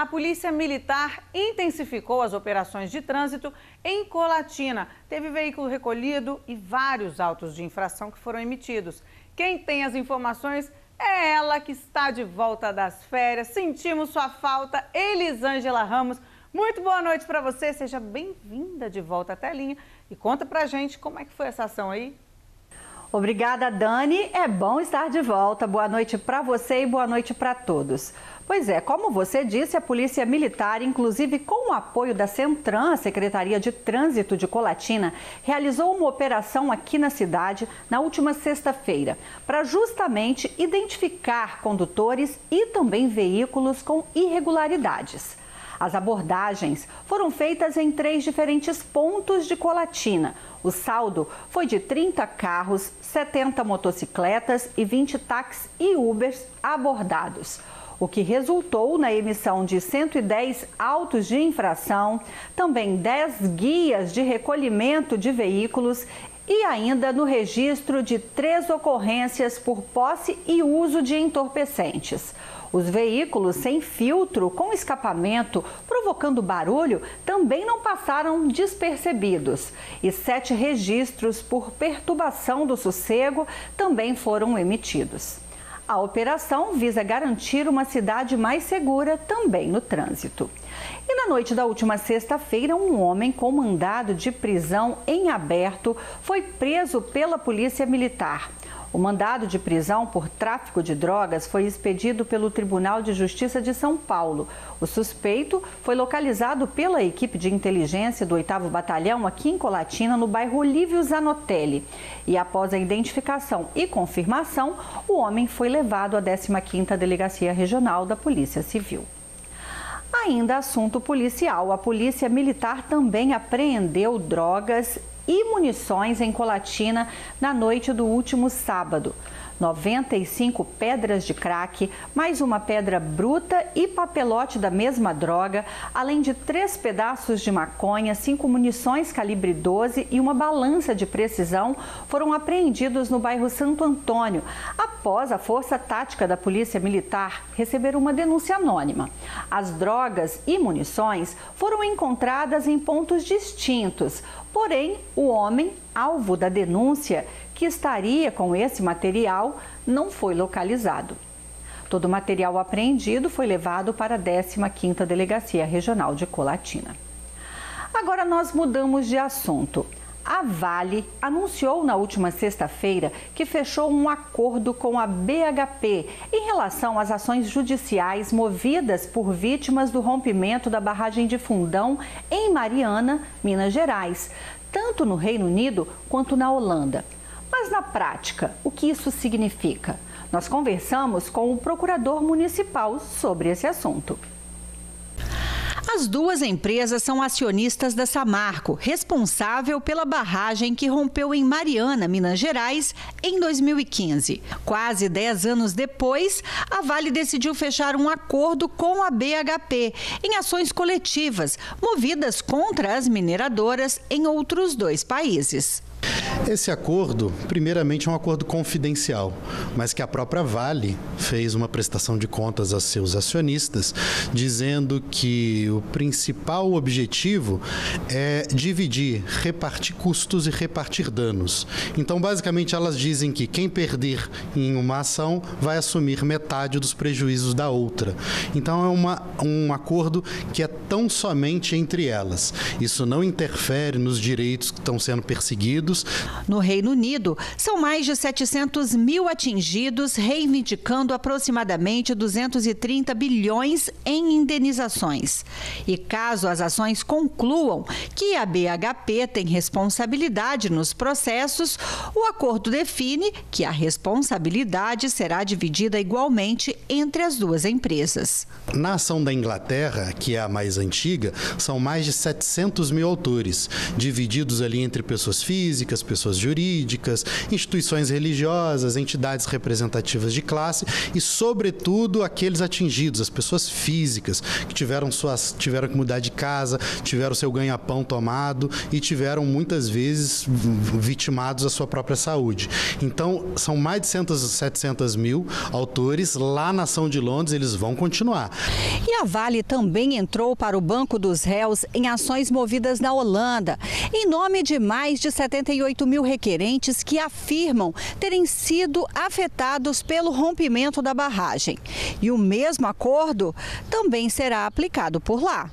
A Polícia Militar intensificou as operações de trânsito em Colatina. Teve veículo recolhido e vários autos de infração que foram emitidos. Quem tem as informações é ela que está de volta das férias. Sentimos sua falta, Elisângela Ramos. Muito boa noite para você, seja bem-vinda de volta à telinha e conta pra gente como é que foi essa ação aí. Obrigada, Dani. É bom estar de volta. Boa noite para você e boa noite para todos. Pois é, como você disse, a Polícia Militar, inclusive com o apoio da Centran, Secretaria de Trânsito de Colatina, realizou uma operação aqui na cidade na última sexta-feira, para justamente identificar condutores e também veículos com irregularidades. As abordagens foram feitas em três diferentes pontos de Colatina. O saldo foi de 30 carros, 70 motocicletas e 20 táxis e Ubers abordados o que resultou na emissão de 110 autos de infração, também 10 guias de recolhimento de veículos e ainda no registro de três ocorrências por posse e uso de entorpecentes. Os veículos sem filtro, com escapamento, provocando barulho, também não passaram despercebidos. E sete registros por perturbação do sossego também foram emitidos. A operação visa garantir uma cidade mais segura também no trânsito. E na noite da última sexta-feira, um homem com mandado de prisão em aberto foi preso pela Polícia Militar. O mandado de prisão por tráfico de drogas foi expedido pelo Tribunal de Justiça de São Paulo. O suspeito foi localizado pela equipe de inteligência do 8 Batalhão aqui em Colatina, no bairro Olívio Zanotelli. E após a identificação e confirmação, o homem foi levado à 15ª Delegacia Regional da Polícia Civil. Ainda assunto policial, a Polícia Militar também apreendeu drogas e munições em Colatina na noite do último sábado. 95 pedras de crack, mais uma pedra bruta e papelote da mesma droga, além de três pedaços de maconha, cinco munições calibre 12 e uma balança de precisão foram apreendidos no bairro Santo Antônio, após a Força Tática da Polícia Militar receber uma denúncia anônima. As drogas e munições foram encontradas em pontos distintos, porém, o homem, alvo da denúncia, que estaria com esse material não foi localizado. Todo o material apreendido foi levado para a 15ª Delegacia Regional de Colatina. Agora nós mudamos de assunto. A Vale anunciou na última sexta-feira que fechou um acordo com a BHP em relação às ações judiciais movidas por vítimas do rompimento da barragem de Fundão em Mariana, Minas Gerais, tanto no Reino Unido quanto na Holanda. Mas na prática, o que isso significa? Nós conversamos com o procurador municipal sobre esse assunto. As duas empresas são acionistas da Samarco, responsável pela barragem que rompeu em Mariana, Minas Gerais, em 2015. Quase 10 anos depois, a Vale decidiu fechar um acordo com a BHP em ações coletivas, movidas contra as mineradoras em outros dois países. Esse acordo, primeiramente, é um acordo confidencial, mas que a própria Vale fez uma prestação de contas a seus acionistas, dizendo que o principal objetivo é dividir, repartir custos e repartir danos. Então, basicamente, elas dizem que quem perder em uma ação vai assumir metade dos prejuízos da outra. Então, é uma, um acordo que é tão somente entre elas. Isso não interfere nos direitos que estão sendo perseguidos no Reino Unido, são mais de 700 mil atingidos, reivindicando aproximadamente 230 bilhões em indenizações. E caso as ações concluam que a BHP tem responsabilidade nos processos, o acordo define que a responsabilidade será dividida igualmente entre as duas empresas. Na ação da Inglaterra, que é a mais antiga, são mais de 700 mil autores, divididos ali entre pessoas físicas, pessoas pessoas jurídicas, instituições religiosas, entidades representativas de classe e, sobretudo, aqueles atingidos, as pessoas físicas que tiveram suas tiveram que mudar de casa, tiveram seu ganha-pão tomado e tiveram muitas vezes vitimados a sua própria saúde. Então, são mais de 700 mil autores lá na ação de Londres, eles vão continuar. E a Vale também entrou para o Banco dos Réus em ações movidas na Holanda, em nome de mais de 78 mil requerentes que afirmam terem sido afetados pelo rompimento da barragem. E o mesmo acordo também será aplicado por lá.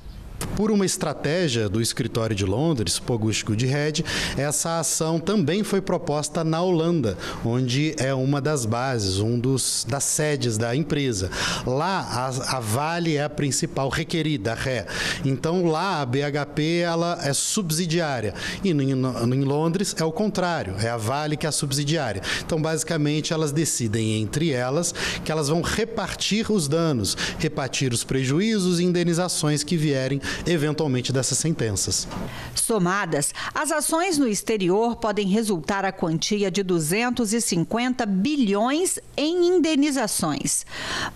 Por uma estratégia do escritório de Londres, Pogush Goodhead, essa ação também foi proposta na Holanda, onde é uma das bases, um dos das sedes da empresa. Lá a, a Vale é a principal requerida, a ré. Então lá a BHP ela é subsidiária e em, em Londres é o contrário, é a Vale que é a subsidiária. Então basicamente elas decidem entre elas que elas vão repartir os danos, repartir os prejuízos e indenizações que vierem eventualmente dessas sentenças. Somadas, as ações no exterior podem resultar a quantia de 250 bilhões em indenizações.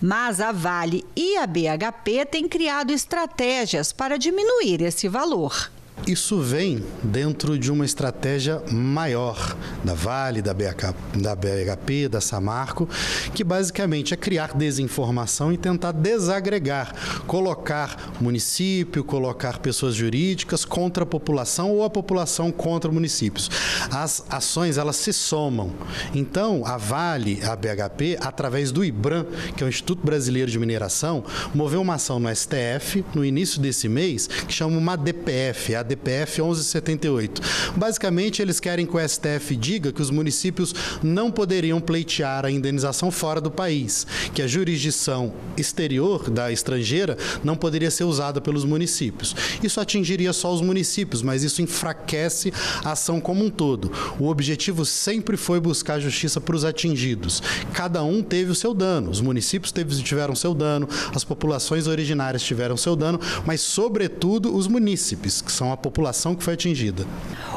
Mas a Vale e a BHP têm criado estratégias para diminuir esse valor. Isso vem dentro de uma estratégia maior da Vale, da, BH, da BHP, da Samarco, que basicamente é criar desinformação e tentar desagregar, colocar município, colocar pessoas jurídicas contra a população ou a população contra municípios. As ações elas se somam. Então, a Vale, a BHP, através do IBRAM, que é o Instituto Brasileiro de Mineração, moveu uma ação no STF no início desse mês que chama uma DPF, a DPF 1178. Basicamente, eles querem que o STF diga que os municípios não poderiam pleitear a indenização fora do país, que a jurisdição exterior da estrangeira não poderia ser usada pelos municípios. Isso atingiria só os municípios, mas isso enfraquece a ação como um todo. O objetivo sempre foi buscar justiça para os atingidos. Cada um teve o seu dano. Os municípios tiveram seu dano, as populações originárias tiveram seu dano, mas, sobretudo, os munícipes, que são a população que foi atingida.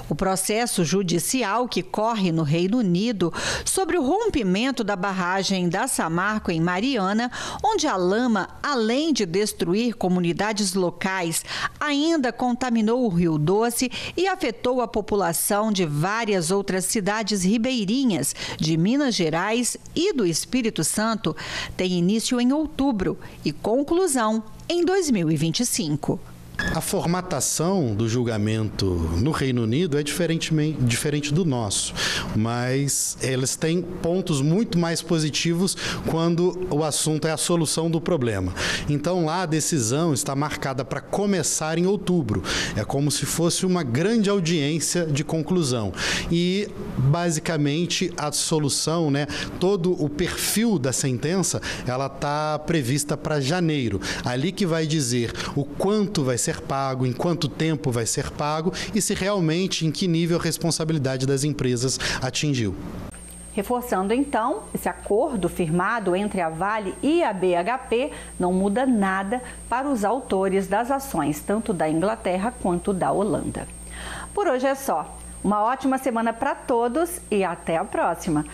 O processo judicial que corre no Reino Unido sobre o rompimento da barragem da Samarco em Mariana, onde a lama, além de destruir comunidades locais, ainda contaminou o Rio Doce e afetou a população de várias outras cidades ribeirinhas de Minas Gerais e do Espírito Santo, tem início em outubro e conclusão em 2025. A formatação do julgamento no Reino Unido é diferente, diferente do nosso, mas eles têm pontos muito mais positivos quando o assunto é a solução do problema. Então lá a decisão está marcada para começar em outubro. É como se fosse uma grande audiência de conclusão. E basicamente a solução, né, todo o perfil da sentença, ela está prevista para janeiro. Ali que vai dizer o quanto vai ser ser pago, em quanto tempo vai ser pago e se realmente em que nível a responsabilidade das empresas atingiu. Reforçando então, esse acordo firmado entre a Vale e a BHP não muda nada para os autores das ações, tanto da Inglaterra quanto da Holanda. Por hoje é só. Uma ótima semana para todos e até a próxima.